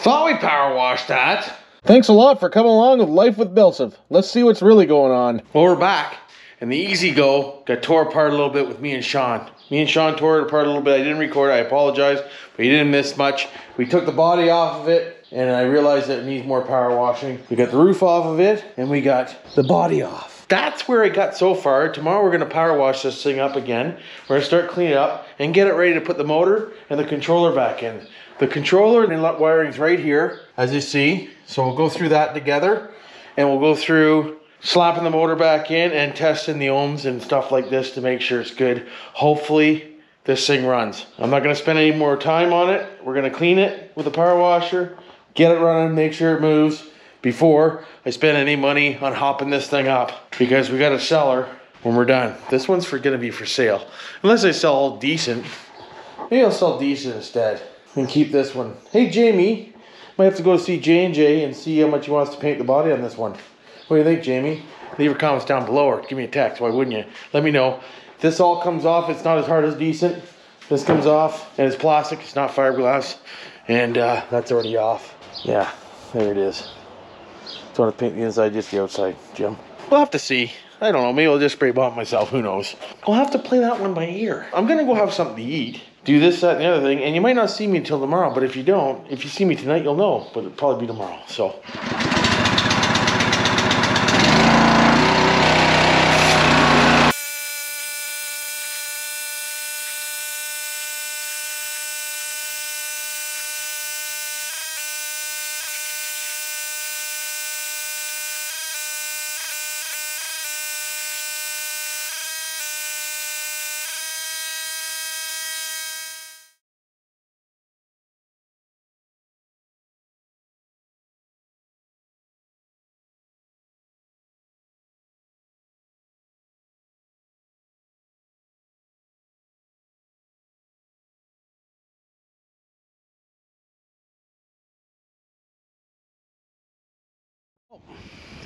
Thought we power washed that. Thanks a lot for coming along with Life with BillSiff. Let's see what's really going on. Well, we're back. And the EzGo got tore apart a little bit with me and Sean. Me and Sean tore it apart a little bit. I didn't record, I apologize, but you didn't miss much. We took the body off of it, and I realized that it needs more power washing. We got the roof off of it, and we got the body off. That's where it got so far. Tomorrow we're gonna power wash this thing up again. We're gonna start cleaning it up and get it ready to put the motor and the controller back in. The controller and the wiring's right here, as you see. So we'll go through that together, and we'll go through slapping the motor back in and testing the ohms and stuff like this to make sure it's good. Hopefully this thing runs. I'm not gonna spend any more time on it. We're gonna clean it with a power washer, get it running, make sure it moves before I spend any money on hopping this thing up because we got a seller when we're done. This one's for gonna be for sale. Unless I sell decent. Maybe I'll sell decent instead and keep this one. Hey Jamie, might have to go see J&J and see how much he wants to paint the body on this one. What do you think, Jamie? Leave your comments down below or give me a text. Why wouldn't you? Let me know. This all comes off. It's not as hard as decent. This comes off and it's plastic. It's not fiberglass. And uh, that's already off. Yeah, there it is. Don't want to paint the inside, just the outside, Jim. We'll have to see. I don't know. Maybe I'll just spray bomb myself. Who knows? I'll have to play that one by ear. I'm going to go have something to eat. Do this, that, and the other thing. And you might not see me until tomorrow. But if you don't, if you see me tonight, you'll know. But it'll probably be tomorrow. So.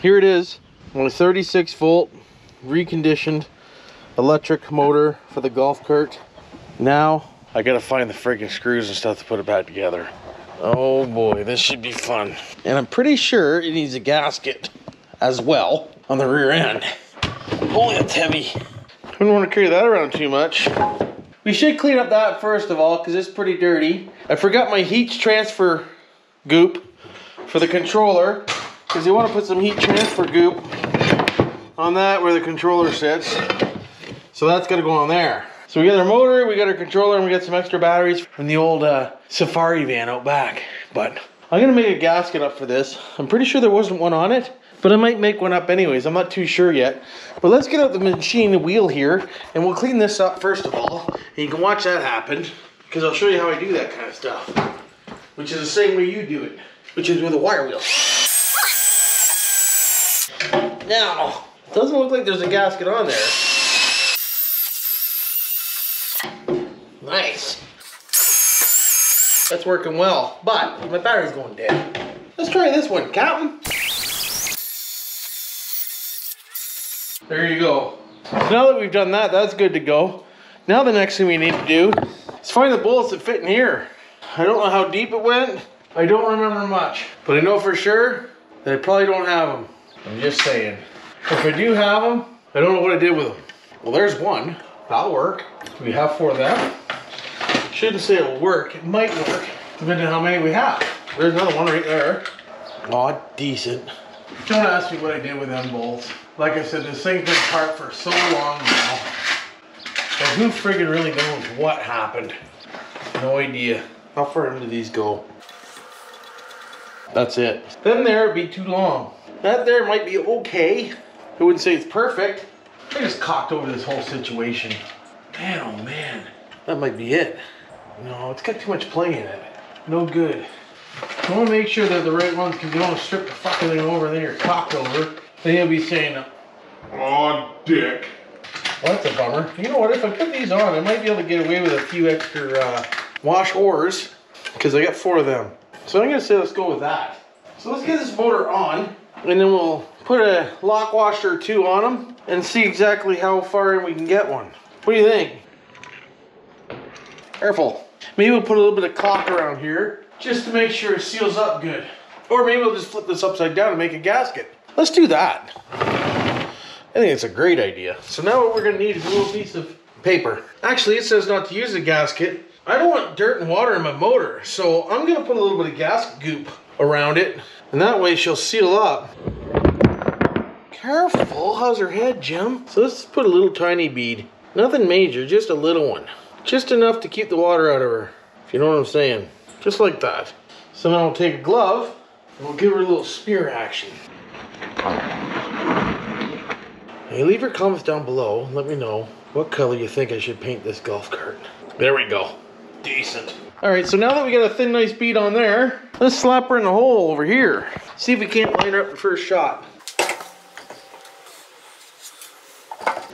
Here it is, my 36 volt reconditioned electric motor for the golf cart. Now I gotta find the freaking screws and stuff to put it back together. Oh boy, this should be fun. And I'm pretty sure it needs a gasket as well on the rear end. Holy, that's heavy. I don't want to carry that around too much. We should clean up that first of all because it's pretty dirty. I forgot my heat transfer goop for the controller because you want to put some heat transfer goop on that where the controller sits. So that's to go on there. So we got our motor, we got our controller, and we got some extra batteries from the old uh, Safari van out back. But I'm gonna make a gasket up for this. I'm pretty sure there wasn't one on it, but I might make one up anyways. I'm not too sure yet. But let's get out the machine wheel here, and we'll clean this up first of all. And you can watch that happen, because I'll show you how I do that kind of stuff. Which is the same way you do it, which is with a wire wheel. Now, doesn't look like there's a gasket on there. Nice. That's working well, but my battery's going dead. Let's try this one, Captain. There you go. So now that we've done that, that's good to go. Now the next thing we need to do is find the bullets that fit in here. I don't know how deep it went. I don't remember much, but I know for sure that I probably don't have them. I'm just saying. If I do have them, I don't know what I did with them. Well, there's one. That'll work. We have four of them. Shouldn't say it'll work. It might work, depending on how many we have. There's another one right there. Aw, decent. Don't ask me what I did with them bolts. Like I said, this thing's been apart for so long now. But who friggin' really knows what happened? No idea. How far into these go? That's it. Then there it'd be too long. That there might be okay. I wouldn't say it's perfect. I just cocked over this whole situation. Man, oh man. That might be it. No, it's got too much play in it. No good. I want to make sure they're the right ones because you don't want to strip the fucking thing over then you're cocked over. Then you'll be saying, Oh, dick. well, that's a bummer. You know what? If I put these on, I might be able to get away with a few extra uh, wash oars because I got four of them. So I'm going to say let's go with that. So let's get this motor on and then we'll put a lock washer or two on them and see exactly how far in we can get one. What do you think? Careful. Maybe we'll put a little bit of caulk around here just to make sure it seals up good. Or maybe we'll just flip this upside down and make a gasket. Let's do that. I think it's a great idea. So now what we're gonna need is a little piece of paper. Actually, it says not to use a gasket. I don't want dirt and water in my motor, so I'm gonna put a little bit of gasket goop around it, and that way she'll seal up. Careful, how's her head, Jim? So let's put a little tiny bead. Nothing major, just a little one. Just enough to keep the water out of her, if you know what I'm saying. Just like that. So now we'll take a glove, and we'll give her a little spear action. Hey, leave your comments down below. Let me know what color you think I should paint this golf cart. There we go. Decent. All right, so now that we got a thin, nice bead on there, let's slap her in the hole over here. See if we can't line her up the first shot.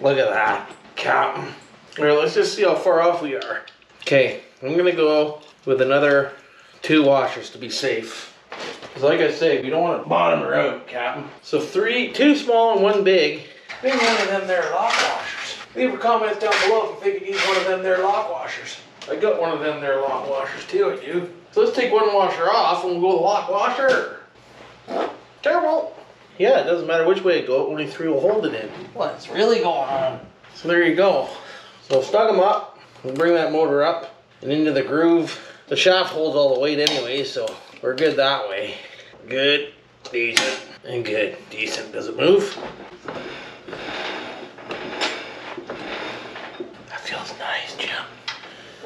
Look at that, Captain. All right, let's just see how far off we are. Okay, I'm gonna go with another two washers to be safe. Because like I say, we don't want to bottom her out, Captain. So three, two small and one big. Maybe one of them there lock washers. Leave your comments down below if you think you need one of them there lock washers. I got one of them there lock washers too, I do. So let's take one washer off and we'll go with the lock washer. Careful. Yeah, it doesn't matter which way it goes, only three will hold it in. What's really going on? So there you go. So snug them up, we'll bring that motor up and into the groove. The shaft holds all the weight anyway, so we're good that way. Good, decent, and good. Decent. Does it move? That feels nice, Jim.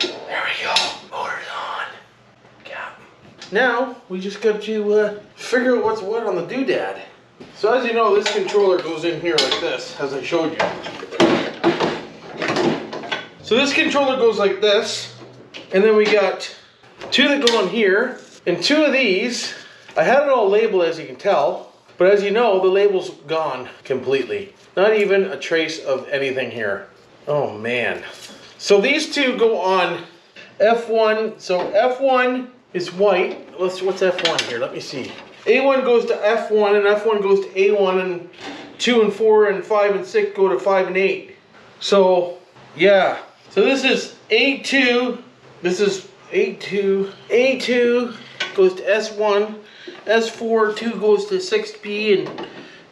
There we go. Motor's on. Cap. Now, we just got to uh, figure out what's what on the doodad. So as you know, this controller goes in here like this, as I showed you. So this controller goes like this, and then we got two that go on here, and two of these, I had it all labeled as you can tell, but as you know, the label's gone completely. Not even a trace of anything here. Oh man. So these two go on F1, so F1 is white. Let's, what's F1 here? Let me see. A1 goes to F1 and F1 goes to A1 and 2 and 4 and 5 and 6 go to 5 and 8. So, yeah. So this is A2, this is A2, A2 goes to S1, S4, 2 goes to 6B, and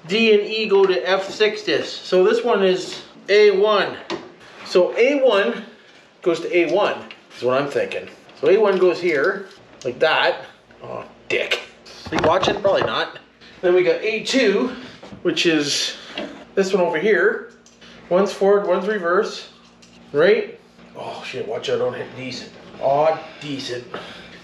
D and E go to F6 disc. So this one is A1. So A1 goes to A1, is what I'm thinking. So A1 goes here, like that. Oh, dick. Are you watching? Probably not. Then we got A2, which is this one over here. One's forward, one's reverse. Right? Oh shit, watch out, don't hit decent. Oh, decent.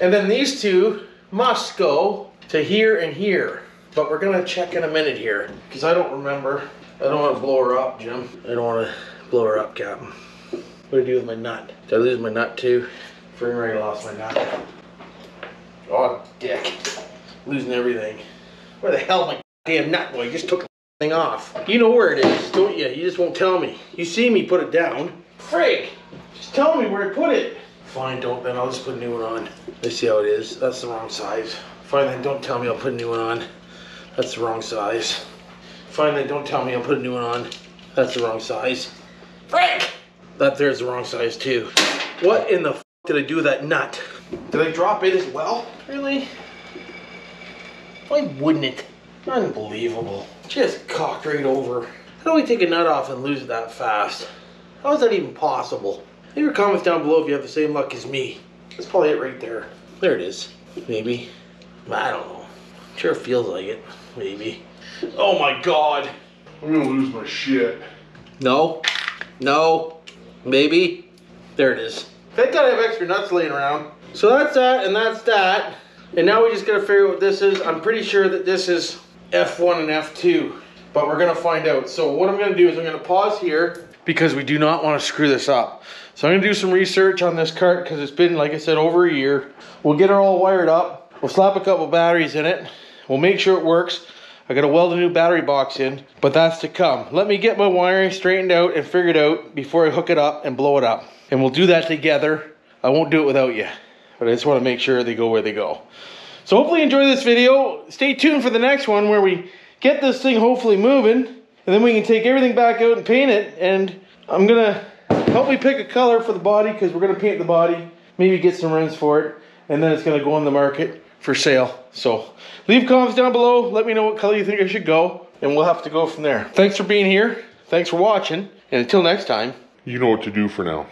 And then these two must go to here and here. But we're gonna check in a minute here. Because I don't remember. I don't want to blow her up, Jim. I don't want to blow her up, Captain. What do I do with my nut? Did I lose my nut too? Freaking already lost my nut. Oh, dick. Losing everything. Where the hell my damn nut boy? just took the thing off. You know where it is, don't you? You just won't tell me. You see me put it down. Freak! Just tell me where I put it. Fine, don't then. I'll just put a new one on. Let's see how it is. That's the wrong size. Fine then, don't tell me I'll put a new one on. That's the wrong size. Fine then, don't tell me I'll put a new one on. That's the wrong size. Frick! That there's the wrong size too. What in the did I do with that nut? Did I drop it as well? Really? Why wouldn't it? Unbelievable. Just cocked right over. How do we take a nut off and lose it that fast? How is that even possible? Leave your comments down below if you have the same luck as me. That's probably it right there. There it is. Maybe. I don't know. Sure feels like it. Maybe. Oh my god. I'm gonna lose my shit. No. No. Maybe. There it is. Thank God I have extra nuts laying around. So that's that and that's that. And now we just gotta figure out what this is. I'm pretty sure that this is F1 and F2. But we're gonna find out. So what I'm gonna do is I'm gonna pause here because we do not want to screw this up. So I'm gonna do some research on this cart because it's been, like I said, over a year. We'll get it all wired up. We'll slap a couple batteries in it. We'll make sure it works. I gotta weld a new battery box in, but that's to come. Let me get my wiring straightened out and figured out before I hook it up and blow it up. And we'll do that together. I won't do it without you, but I just wanna make sure they go where they go. So hopefully enjoy this video. Stay tuned for the next one where we get this thing hopefully moving, and then we can take everything back out and paint it. And I'm gonna help me pick a color for the body because we're gonna paint the body, maybe get some rims for it. and then it's gonna go on the market for sale. So leave comments down below. Let me know what color you think I should go, and we'll have to go from there. Thanks for being here. Thanks for watching, and until next time. You know what to do for now.